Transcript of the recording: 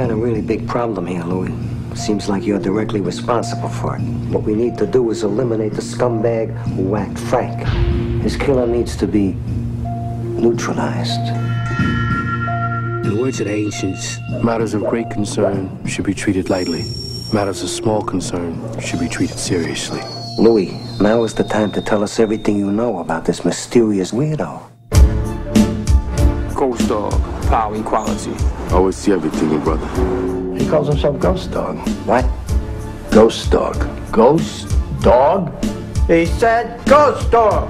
got a really big problem here, Louis. Seems like you're directly responsible for it. What we need to do is eliminate the scumbag who whacked Frank. His killer needs to be neutralized. In the words of the ancients, matters of great concern should be treated lightly. Matters of small concern should be treated seriously. Louis, now is the time to tell us everything you know about this mysterious weirdo. Ghost dog, power equality. I always see everything, your brother. He calls himself Ghost Dog. What? Ghost Dog. Ghost Dog? He said Ghost Dog!